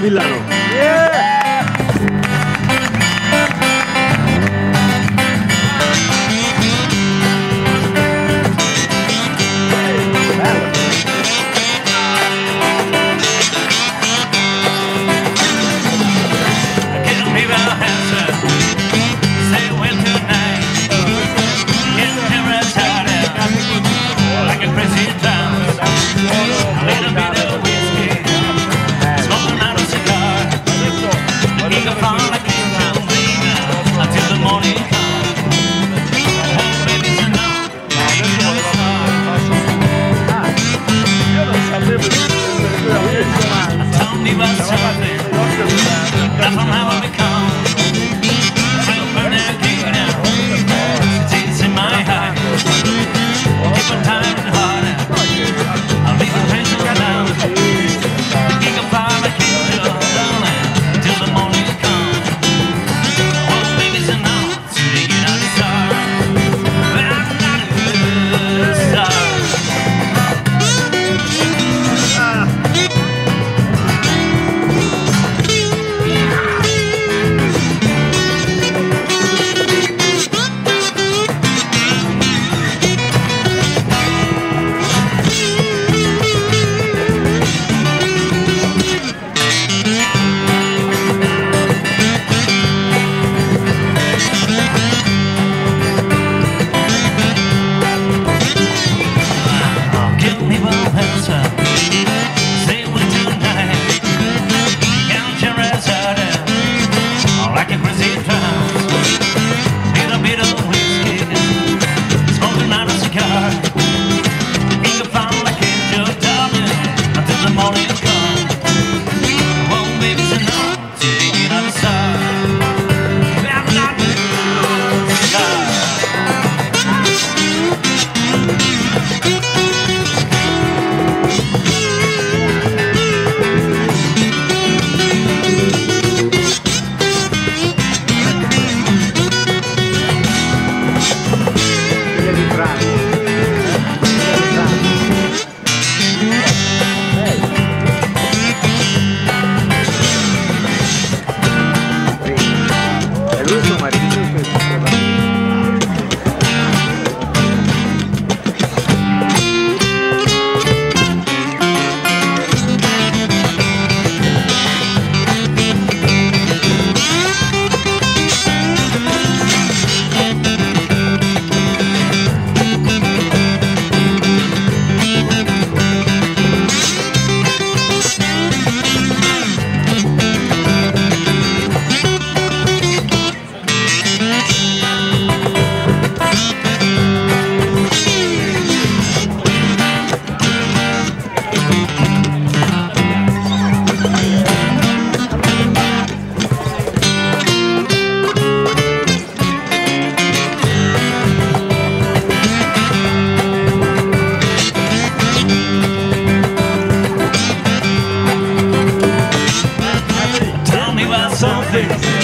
Villano. Different stupid. things.